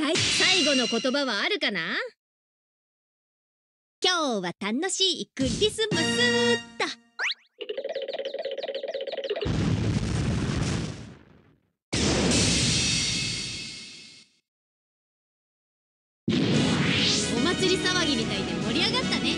大最後の言葉はあるかな？今日は楽しいクリスマスだ。お祭り騒ぎみたいで盛り上がったね。